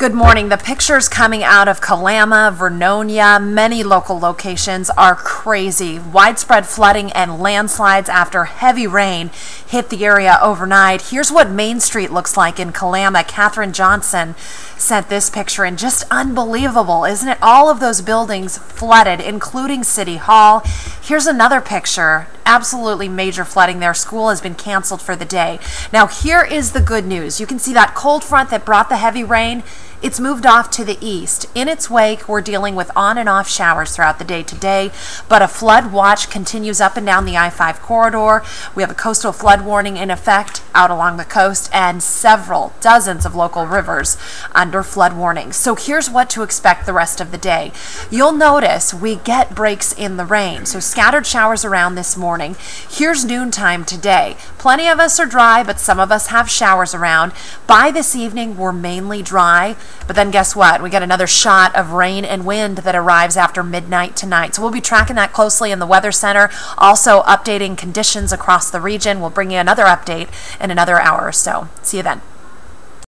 Good morning. The pictures coming out of Kalama, Vernonia, many local locations are crazy. Widespread flooding and landslides after heavy rain hit the area overnight. Here's what Main Street looks like in Kalama. Catherine Johnson sent this picture and Just unbelievable, isn't it? All of those buildings flooded, including City Hall. Here's another picture. Absolutely major flooding there. School has been canceled for the day. Now, here is the good news. You can see that cold front that brought the heavy rain. It's moved off to the east. In its wake, we're dealing with on and off showers throughout the day today, but a flood watch continues up and down the I 5 corridor. We have a coastal flood warning in effect out along the coast and several dozens of local rivers under flood warnings. So here's what to expect the rest of the day. You'll notice we get breaks in the rain, so scattered showers around this morning. Here's noontime today. Plenty of us are dry, but some of us have showers around. By this evening, we're mainly dry. But then guess what? We get another shot of rain and wind that arrives after midnight tonight. So we'll be tracking that closely in the Weather Center, also updating conditions across the region. We'll bring you another update in another hour or so. See you then.